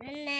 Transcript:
Really?